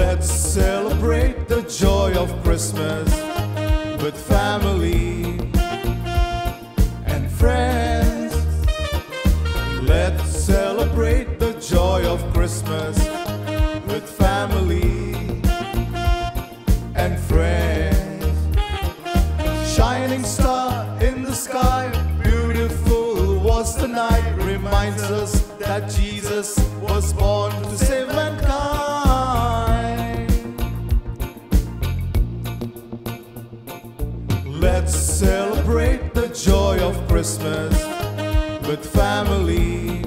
Let's celebrate the joy of Christmas with family Let's celebrate the joy of Christmas with family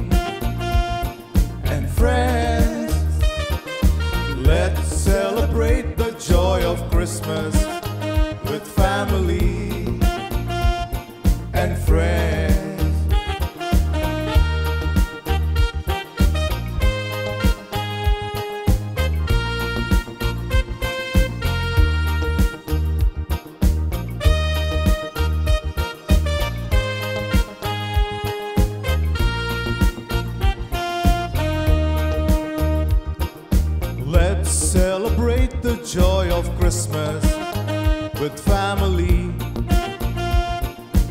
Christmas with family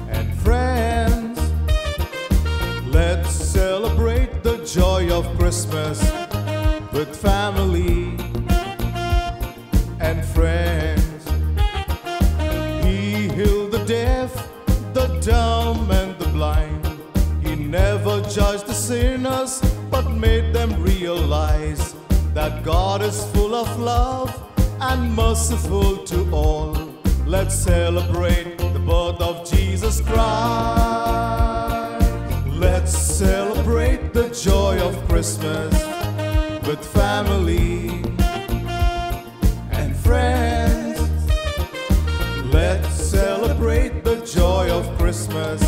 and friends. Let's celebrate the joy of Christmas with family and friends. He healed the deaf, the dumb, and the blind. He never judged the sinners, but made them realize that God is full of love and merciful to all. Let's celebrate the birth of Jesus Christ. Let's celebrate the joy of Christmas with family and friends. Let's celebrate the joy of Christmas